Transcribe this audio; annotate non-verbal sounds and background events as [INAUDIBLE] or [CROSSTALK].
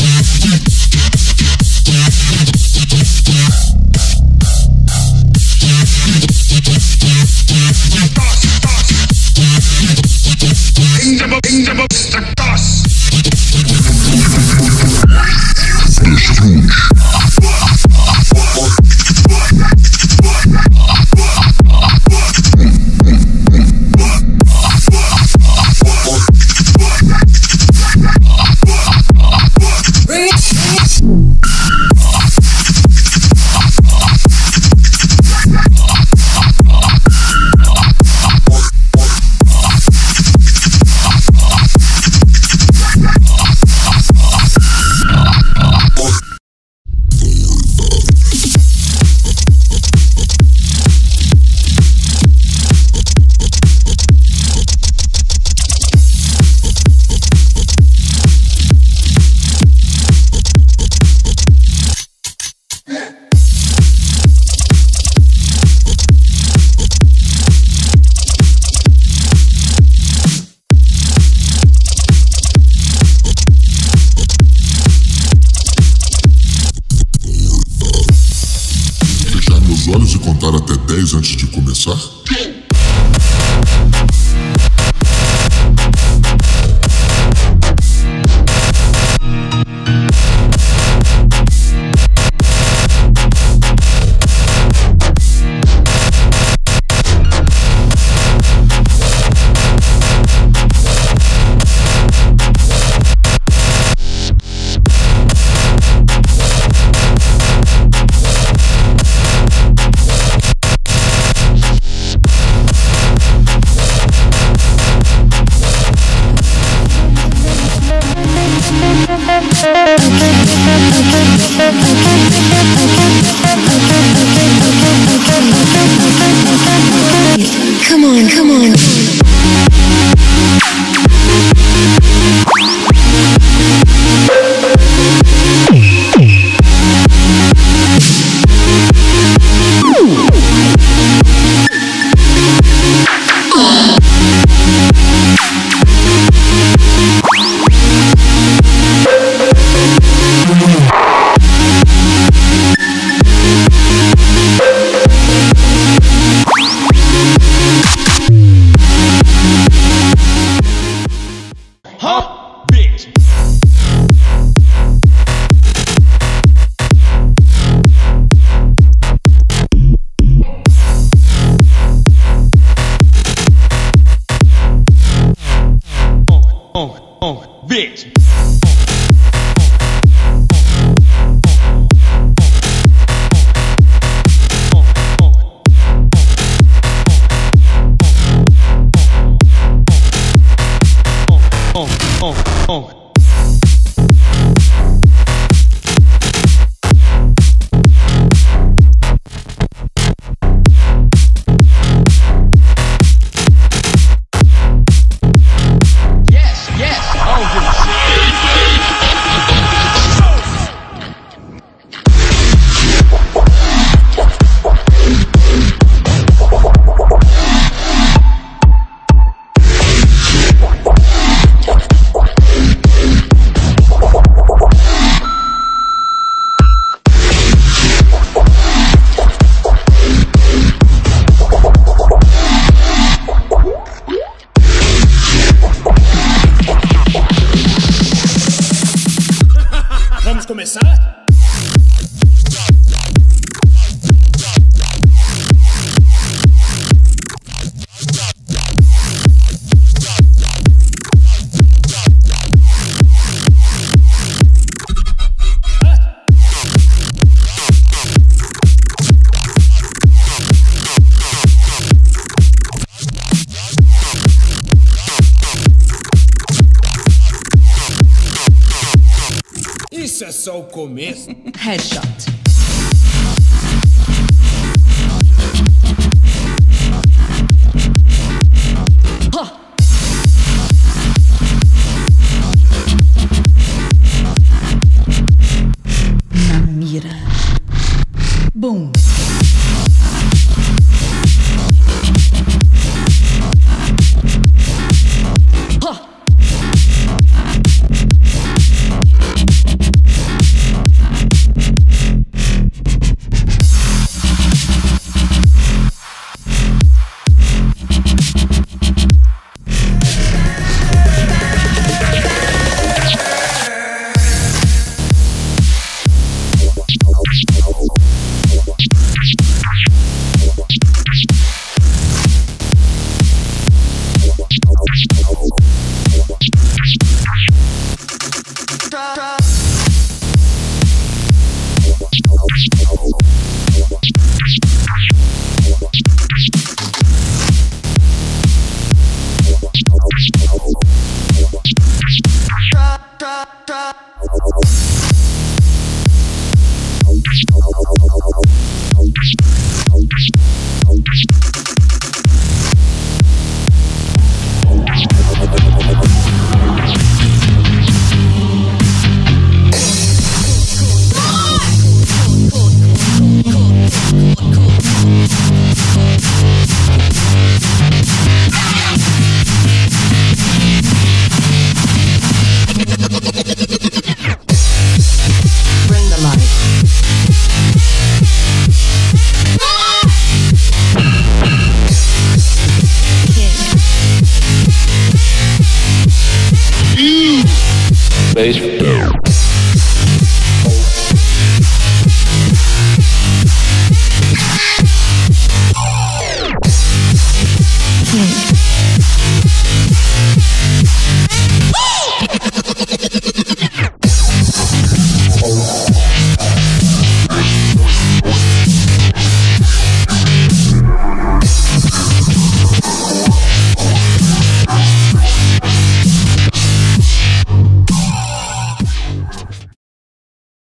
Yeah, yeah, yeah. antes de começar? Oh, bitch. Oh, oh, oh. Isso é só o começo. [LAUGHS] Headshot. Na mira. Boom. Thank. space.